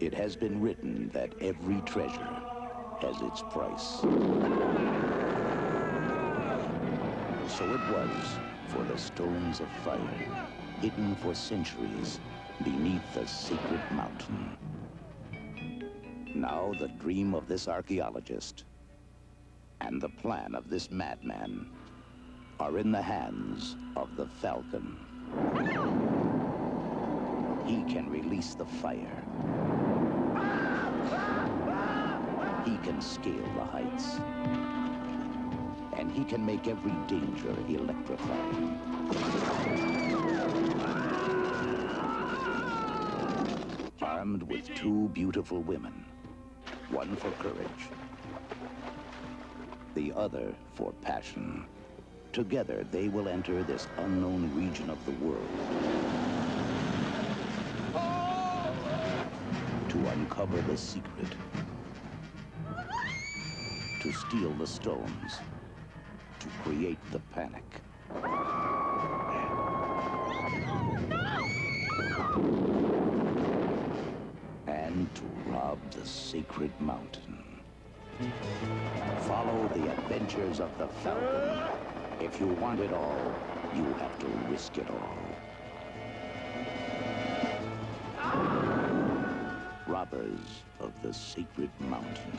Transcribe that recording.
It has been written that every treasure has its price. So it was for the stones of fire, hidden for centuries beneath the sacred mountain. Now the dream of this archaeologist and the plan of this madman are in the hands of the Falcon. He can release the fire. He can scale the heights. And he can make every danger electrifying. Armed with two beautiful women, one for courage, the other for passion. Together, they will enter this unknown region of the world to uncover the secret, to steal the stones, to create the panic. And to rob the sacred mountain. Follow the adventures of the Falcon. If you want it all, you have to risk it all. Robbers of the Sacred Mountain.